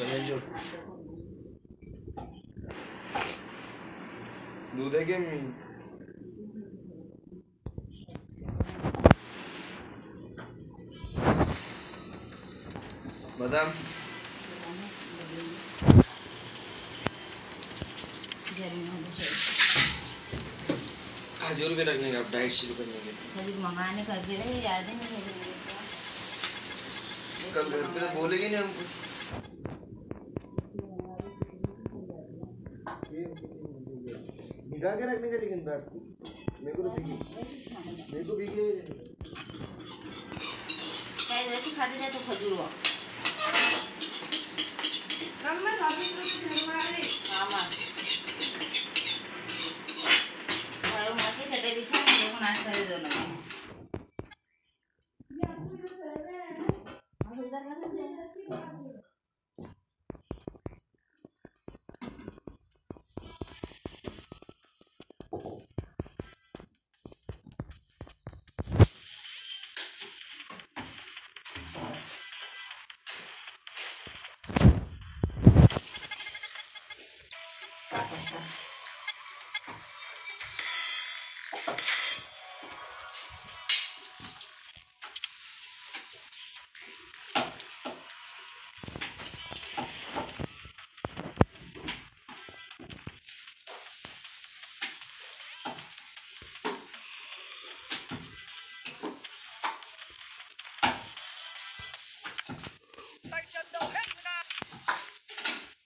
समझो दूध है क्या खजूर भी रखने का डाइट शुरू करने के खजूर मंगाने का गिरे याद ही नहीं कल घर पे तो बोलेगी नहीं हमको। भिगा के रखने का लेकिन को मेरे को तो भिगी। मेरे को भिगी हुई नहीं। काय वैसे खाते जाए तो खजूर हो। आमा और मस्त चटे बिछा के देखो नाश्ता दे दो ना। हाँ, इधर रख Don't hit!